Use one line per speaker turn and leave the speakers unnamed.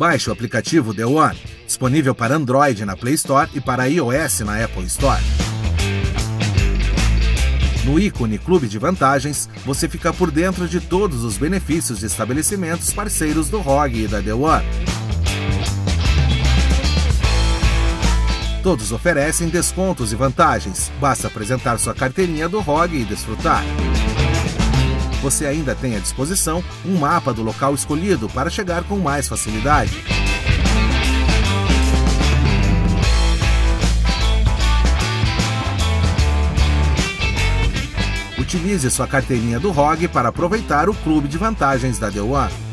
Baixe o aplicativo The One, disponível para Android na Play Store e para iOS na Apple Store. No ícone Clube de Vantagens, você fica por dentro de todos os benefícios de estabelecimentos parceiros do ROG e da The One. Todos oferecem descontos e vantagens. Basta apresentar sua carteirinha do ROG e desfrutar. Você ainda tem à disposição um mapa do local escolhido para chegar com mais facilidade. Utilize sua carteirinha do ROG para aproveitar o clube de vantagens da The One.